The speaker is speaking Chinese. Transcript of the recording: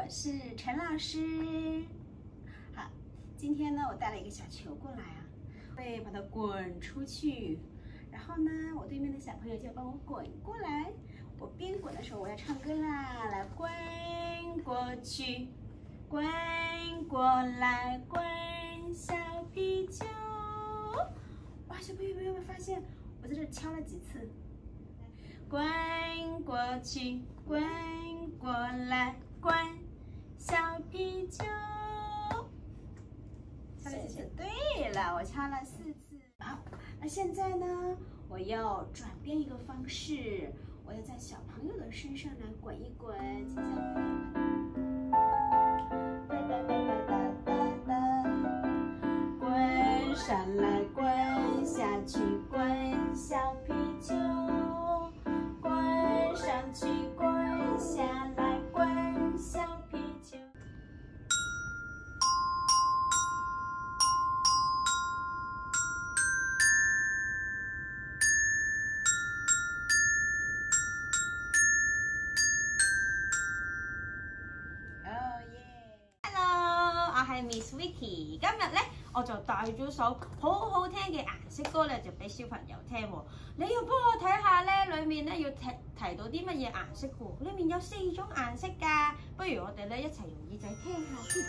我是陈老师。好，今天呢，我带了一个小球过来啊，会把它滚出去。然后呢，我对面的小朋友就帮我滚过来。我边滚的时候，我要唱歌啦，来滚过去，滚过来，滚小皮球。哇，小朋友们有没有发现，我在这敲了几次？滚过去，滚过来，滚小皮球。敲了几次？对了，我敲了四次。好，那现在呢？我要转变一个方式，我要在小朋友的身上来滚一滚，Miss Vicky，今日咧我就带咗首好好听嘅颜色歌咧，就俾小朋友听。你要帮我睇下咧，里面咧要提提到啲乜嘢颜色嘅？里面有四种颜色噶，不如我哋咧一齐用耳仔听下先。